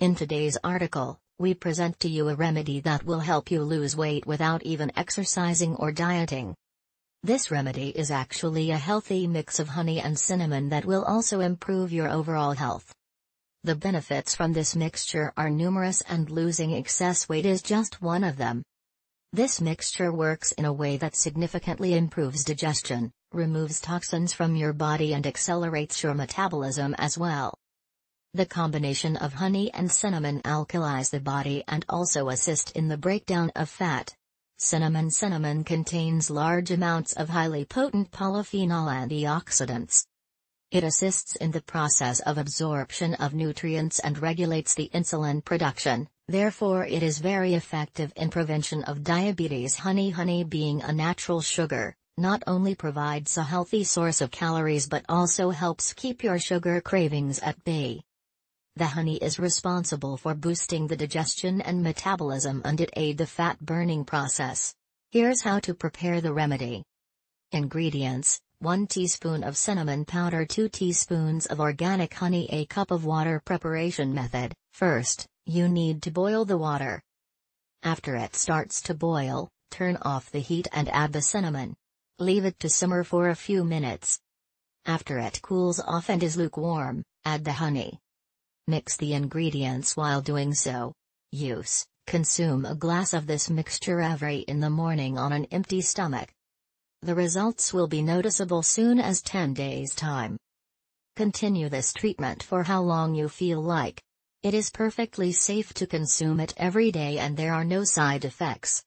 In today's article, we present to you a remedy that will help you lose weight without even exercising or dieting. This remedy is actually a healthy mix of honey and cinnamon that will also improve your overall health. The benefits from this mixture are numerous and losing excess weight is just one of them. This mixture works in a way that significantly improves digestion, removes toxins from your body and accelerates your metabolism as well. The combination of honey and cinnamon alkalize the body and also assist in the breakdown of fat. Cinnamon Cinnamon contains large amounts of highly potent polyphenol antioxidants. It assists in the process of absorption of nutrients and regulates the insulin production, therefore it is very effective in prevention of diabetes. Honey Honey being a natural sugar, not only provides a healthy source of calories but also helps keep your sugar cravings at bay. The honey is responsible for boosting the digestion and metabolism and it aid the fat burning process. Here's how to prepare the remedy. Ingredients 1 teaspoon of cinnamon powder 2 teaspoons of organic honey A cup of water Preparation method First, you need to boil the water. After it starts to boil, turn off the heat and add the cinnamon. Leave it to simmer for a few minutes. After it cools off and is lukewarm, add the honey. Mix the ingredients while doing so. Use Consume a glass of this mixture every in the morning on an empty stomach. The results will be noticeable soon as 10 days time. Continue this treatment for how long you feel like. It is perfectly safe to consume it every day and there are no side effects.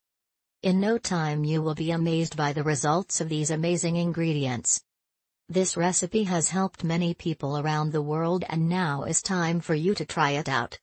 In no time you will be amazed by the results of these amazing ingredients. This recipe has helped many people around the world and now is time for you to try it out.